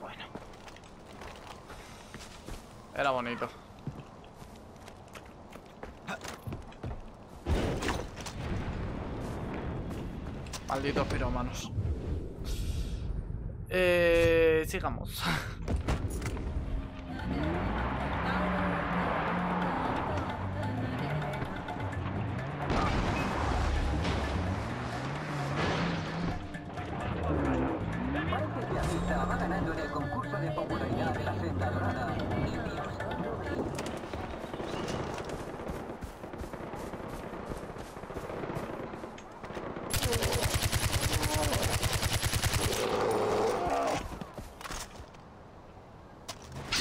Bueno. Era bonito. Malditos piromanos. Eh, sigamos.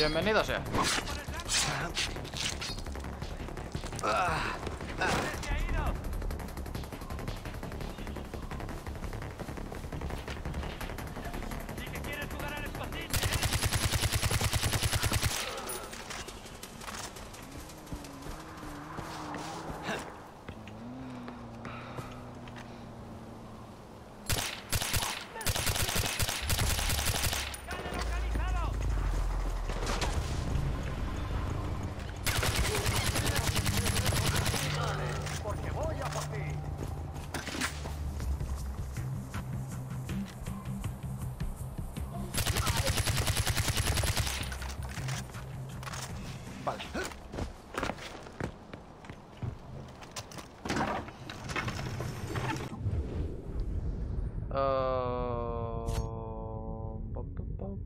Bienvenido sea. Pop.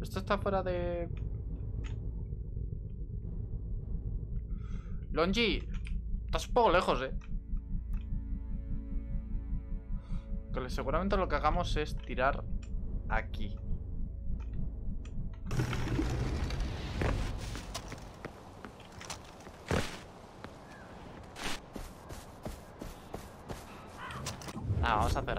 Esto está fuera de... Longi, estás un poco lejos, eh. Seguramente lo que hagamos es tirar aquí. Ah, vamos a hacer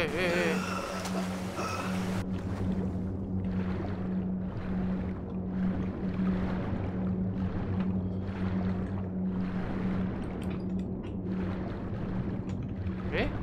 Eh, eh, eh, eh. ¿Qué?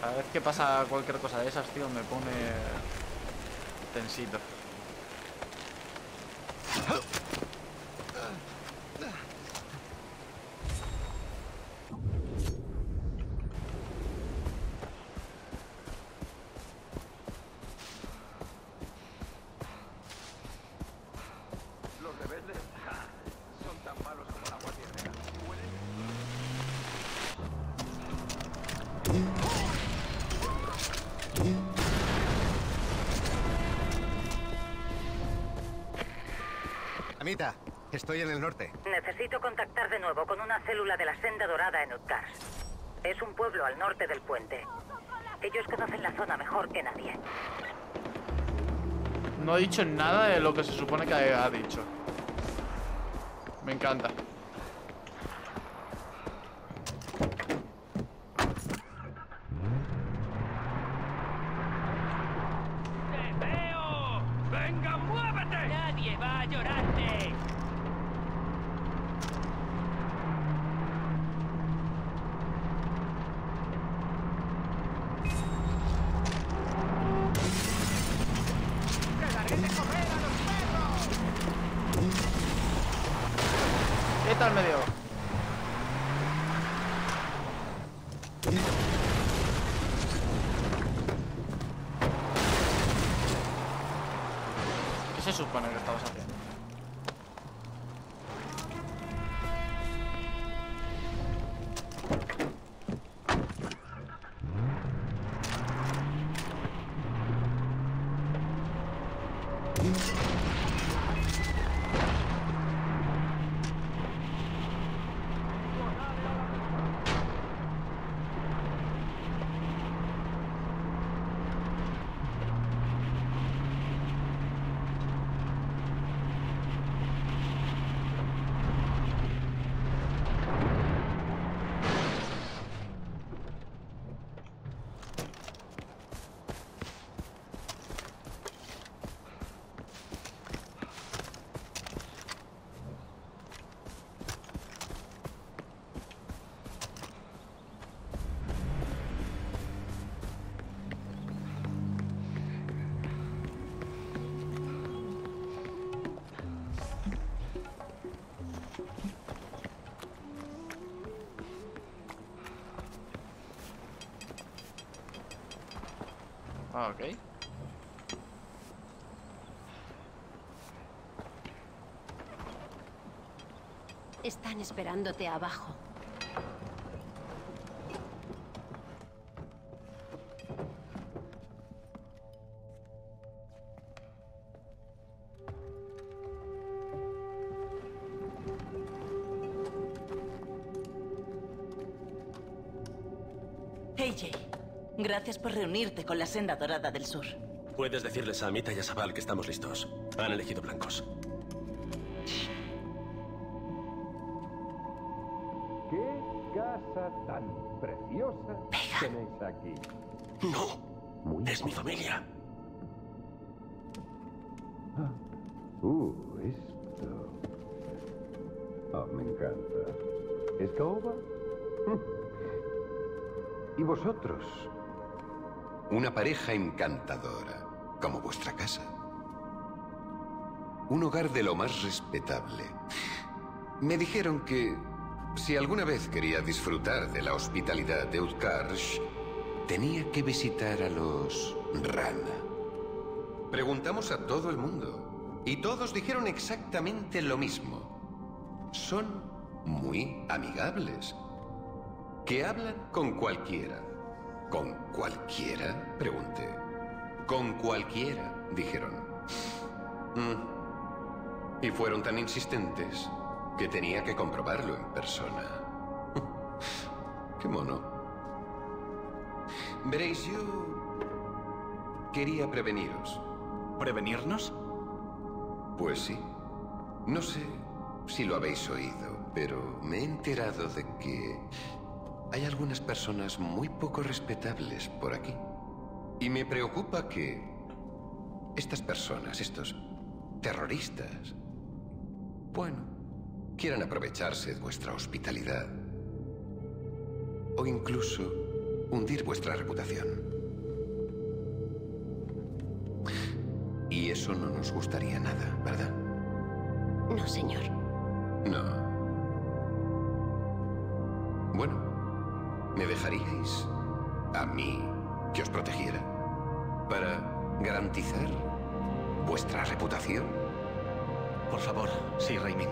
Cada vez que pasa cualquier cosa de esas, tío, me pone tensito. Amita, estoy en el norte. Necesito contactar de nuevo con una célula de la Senda Dorada en Utkars. Es un pueblo al norte del puente. Ellos conocen la zona mejor que nadie. No ha dicho nada de lo que se supone que ha dicho. Me encanta. ¿Qué tal medio? ¿Qué se supone que estamos haciendo? Ah, ok. Están esperándote abajo. AJ, gracias por reunirte con la Senda Dorada del Sur. Puedes decirles a Amita y a Sabal que estamos listos. Han elegido blancos. ¿Qué casa tan preciosa tenéis aquí? No, es mi familia. Uh, esto. Ah, me encanta. ¿Es caoba? ¿Y vosotros? Una pareja encantadora, como vuestra casa. Un hogar de lo más respetable. Me dijeron que si alguna vez quería disfrutar de la hospitalidad de Utkarsh, tenía que visitar a los Rana. Preguntamos a todo el mundo y todos dijeron exactamente lo mismo. Son muy amigables. Que hablan con cualquiera. ¿Con cualquiera? Pregunté. Con cualquiera, dijeron. Mm. Y fueron tan insistentes que tenía que comprobarlo en persona. Qué mono. Veréis, yo quería preveniros. ¿Prevenirnos? Pues sí. No sé si lo habéis oído, pero me he enterado de que hay algunas personas muy poco respetables por aquí. Y me preocupa que estas personas, estos terroristas, bueno, quieran aprovecharse de vuestra hospitalidad. O incluso hundir vuestra reputación. Y eso no nos gustaría nada, ¿verdad? No, señor. No. Bueno, ¿me dejaríais a mí que os protegiera? Para garantizar vuestra reputación. Por favor, sí, Raimin.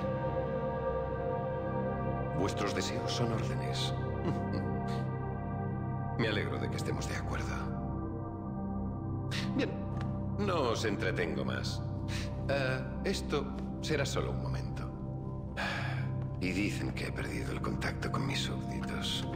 Vuestros deseos son órdenes. Me alegro de que estemos de acuerdo. Bien, no os entretengo más. Eh, esto será solo un momento. Y dicen que he perdido el contacto con mis súbditos.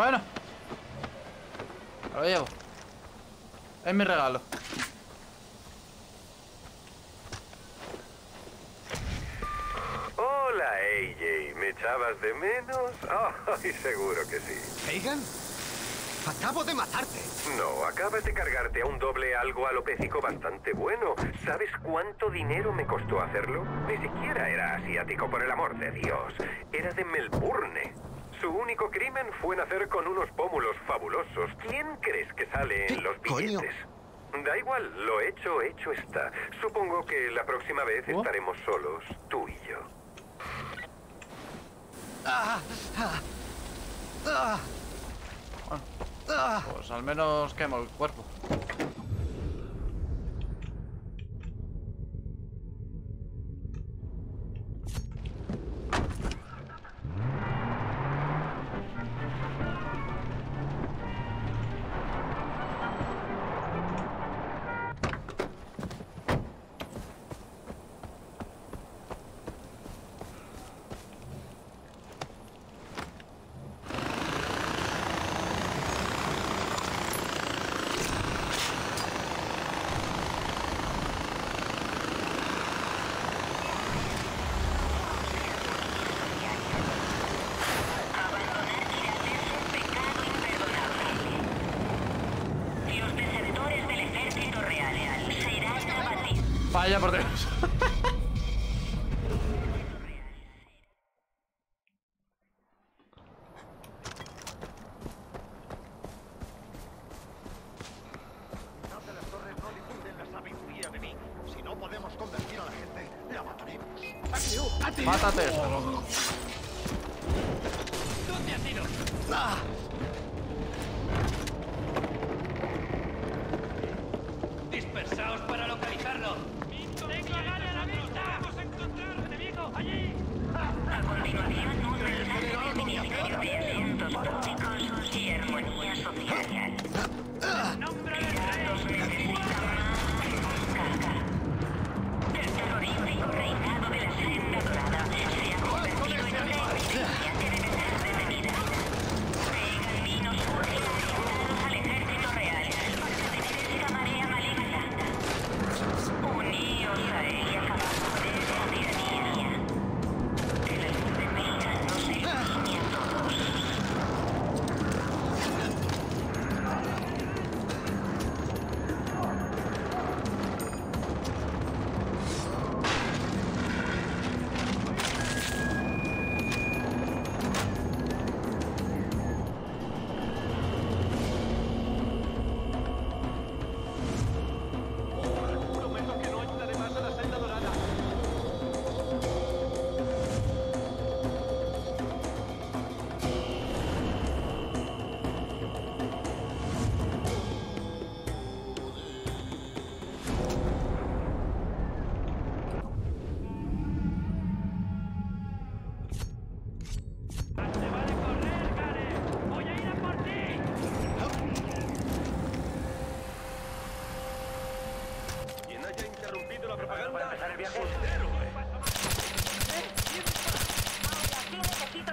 Bueno. Lo llevo. Es mi regalo. Hola, AJ. ¿Me echabas de menos? Ay, seguro que sí. ¿Pagan? Acabo de matarte. No, acabas de cargarte a un doble algo alopécico bastante bueno. ¿Sabes cuánto dinero me costó hacerlo? Ni siquiera era asiático, por el amor de Dios. Era de Melbourne. Su único crimen fue nacer con unos pómulos fabulosos. ¿Quién crees que sale en ¿Qué los coño? billetes? Da igual, lo hecho, hecho está. Supongo que la próxima vez ¿Oh? estaremos solos, tú y yo. ¡Ah! ¡Ah! ¡Ah! ¡Ah! Pues al menos quemo el cuerpo. Gente, la mataremos. Mátate. ¿Dónde has ido? ¡Ah! A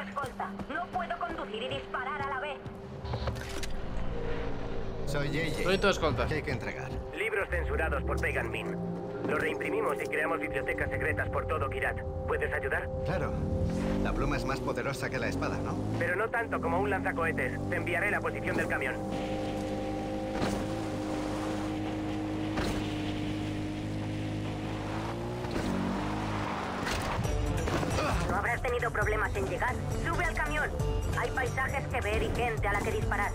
escolta. No puedo conducir y disparar a la vez. Soy JJ. Soy tu escolta. ¿Qué hay que entregar? Libros censurados por Pagan Min. Los reimprimimos y creamos bibliotecas secretas por todo Kirat. ¿Puedes ayudar? Claro. La pluma es más poderosa que la espada, ¿no? Pero no tanto como un lanzacohetes. Te enviaré la posición del camión. Tenido problemas en llegar. Sube al camión. Hay paisajes que ver y gente a la que disparar.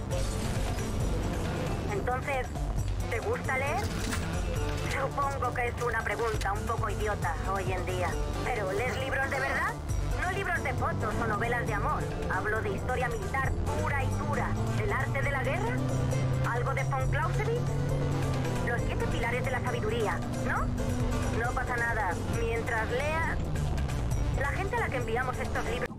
Entonces, ¿te gusta leer? Supongo que es una pregunta un poco idiota hoy en día. ¿Pero lees libros de verdad? No libros de fotos o novelas de amor. Hablo de historia militar pura y dura. ¿El arte de la guerra? ¿Algo de von Clausewitz? Los siete pilares de la sabiduría, ¿no? No pasa nada. Mientras leas... La gente a la que enviamos estos libros...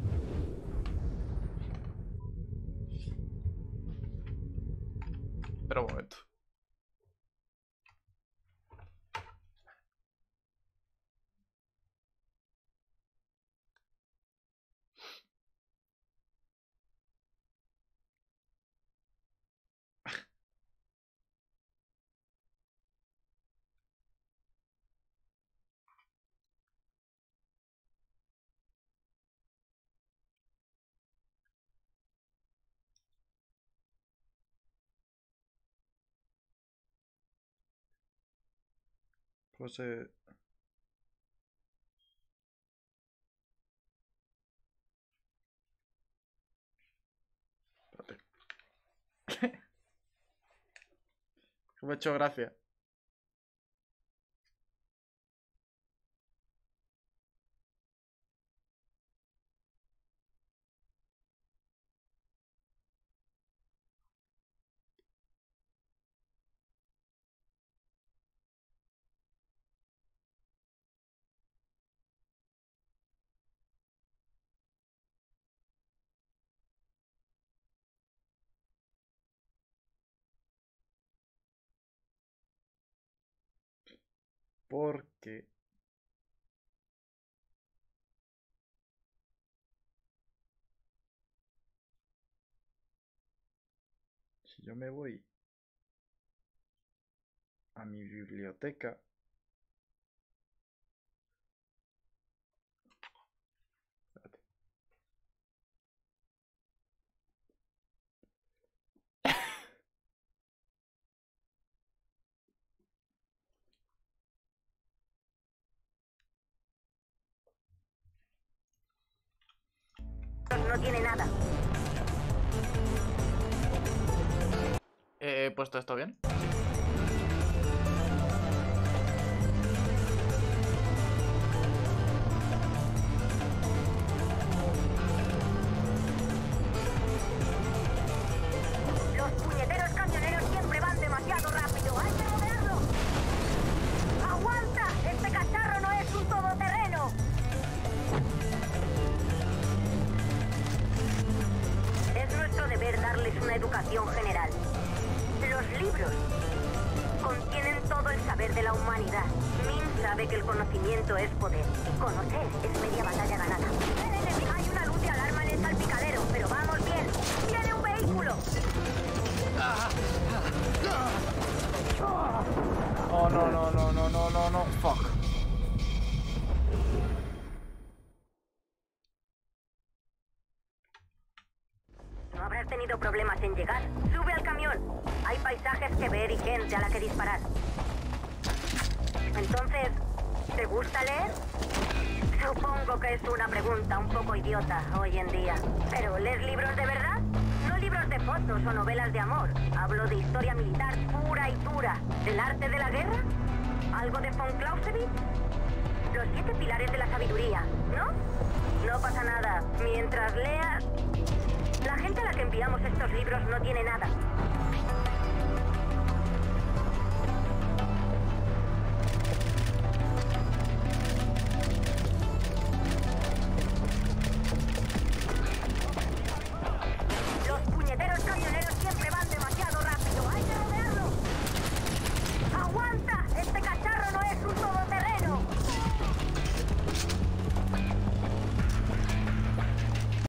Espérate. Me ha hecho gracia. Porque... Si yo me voy a mi biblioteca... Espérate. Tiene nada. ¿He puesto esto bien? Problemas en llegar. Sube al camión. Hay paisajes que ver y gente a la que disparar. Entonces, ¿te gusta leer? Supongo que es una pregunta un poco idiota hoy en día. ¿Pero lees libros de verdad? No libros de fotos o novelas de amor. Hablo de historia militar pura y dura. ¿El arte de la guerra? ¿Algo de von Clausewitz? Los siete pilares de la sabiduría, ¿no? No pasa nada. Mientras leas... La gente a la que enviamos estos libros no tiene nada.